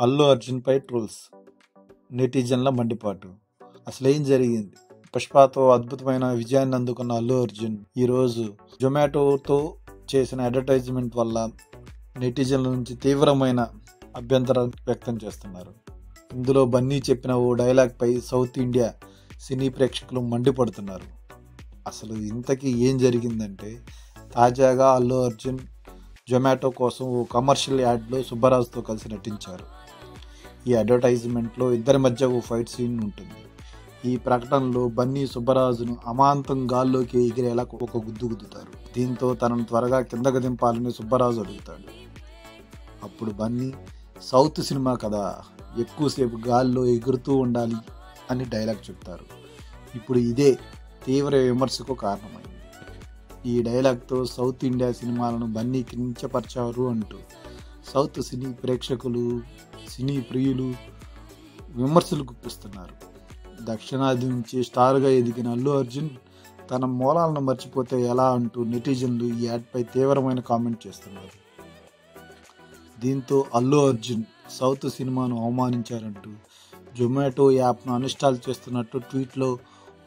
Allu అర్జున్పై trolls. నెటిజన్ల మండిపాటు. అసలు ఏం జరిగింది? పుష్పతో అద్భుతమైన విజయాన్ని అందుకున్న అల్లు అర్జున్ ఈరోజు జొమాటోతో చేసిన అడ్వర్టైజ్మెంట్ వల్ల నెటిజన్ల నుంచి తీవ్రమైన అభ్యంతరం వ్యక్తం చేస్తున్నారు. ఇందులో బన్నీ చెప్పిన ఓ డైలాగ్పై సౌత్ ఇండియా సినీ ప్రేక్షకులు మండిపడుతున్నారు. అసలు ఇంతకీ ఏం జరిగిందంటే తాజాగా అల్లు అర్జున్ జొమాటో కోసం ఓ కమర్షియల్ యాడ్లో సుబ్బరాజుతో కలిసి నటించారు. ఈ అడ్వర్టైజ్మెంట్లో ఇద్దరి మధ్య ఓ ఫైట్ సీన్ ఉంటుంది. ఈ ప్రకటనలో బన్నీ సుబ్బరాజును అమాంతం గాల్లోకి ఎగిరేలా ఒక గుద్దు గుద్దుతారు. దీంతో తనను త్వరగా కిందకు దింపాలని సుబ్బరాజు అడుగుతాడు. అప్పుడు బన్నీ సౌత్ సినిమా కదా ఎక్కువసేపు గాల్లో ఎగురుతూ ఉండాలి అని డైలాగ్ చెప్తారు. ఇప్పుడు ఇదే తీవ్ర విమర్శకు కారణమైంది. ఈ డైలాగ్తో సౌత్ ఇండియా సినిమాలను బన్నీ కించపరిచారు అంటూ. సౌత్ సినీ ప్రేక్షకులు సినీ ప్రియులు విమర్శలు గుప్పిస్తున్నారు దక్షిణాది నుంచి స్టార్గా ఎదిగిన అల్లు అర్జున్ తన మూలాలను మర్చిపోతే ఎలా అంటూ నెటిజన్లు ఈ యాడ్పై తీవ్రమైన కామెంట్ చేస్తున్నారు. దీంతో అల్లు అర్జున్ సౌత్ సినిమాను అవమానించారంటూ జొమాటో యాప్ను అన్ఇన్స్టాల్ చేస్తున్నట్టు ట్వీట్లో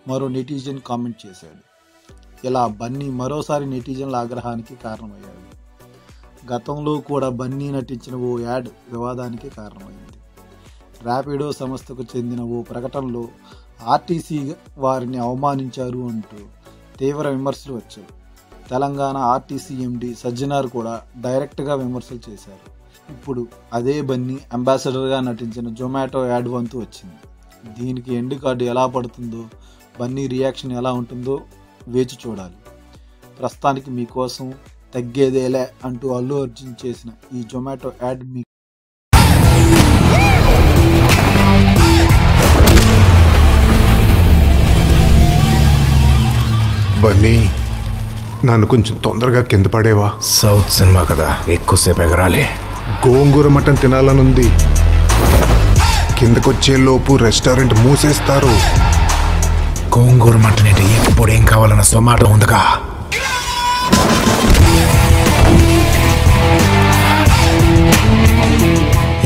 మరో నెటిజన్ కామెంట్ చేశాడు. ఇలా బన్నీ మరోసారి నెటిజన్ల ఆగ్రహానికి కారణమయ్యాడు. గతంలో కూడా బన్నీ నటించిన ఓ యాడ్ వివాదానికి కారణమైంది. ర్యాపిడో సంస్థకు చెందిన ఓ ప్రకటనలో ఆర్టీసీ వారిని అవమానించారు అంటూ తీవ్ర విమర్శలు వచ్చాయి. తెలంగాణ ఆర్టీసీ ఎండి సజ్జనార్ కూడా డైరెక్ట్గా విమర్శలు చేశారు. ఇప్పుడు అదే బన్నీ అంబాసిడర్గా నటించిన జొమాటో యాడ్ వంతు వచ్చింది. దీనికి ఎండ్ కార్డు ఎలా పడుతుందో బన్నీ రియాక్షన్ ఎలా ఉంటుందో వేచి చూడాలి. ప్రస్తుతానికి మీకోసం తగ్గేదేలే అంటూ అల్లు అర్జున్ చేసిన ఈ జొమాటో యాడ్ మీ బన్నీ నన్ను కొంచెం తొందరగా కింద పడేవా? సౌత్ సినిమా కదా ఎక్కువసేపు ఎగరాలి. గోంగూర మటన్ తినాలనుంది. కిందకొచ్చే లోపు రెస్టారెంట్ మూసేస్తారు. గోంగూర మటన్ ఏంటి ఇప్పుడు ఏం కావాలన్న సొమాటో ఉందిగా?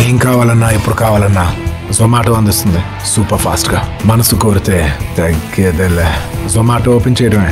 ఏం కావాలన్నా ఎప్పుడు కావాలన్నా జొమాటో అందిస్తుంది. సూపర్ ఫాస్ట్గా మనసు కోరితే తగ్గేదేలే. జొమాటో ఓపెన్ చేయడమే.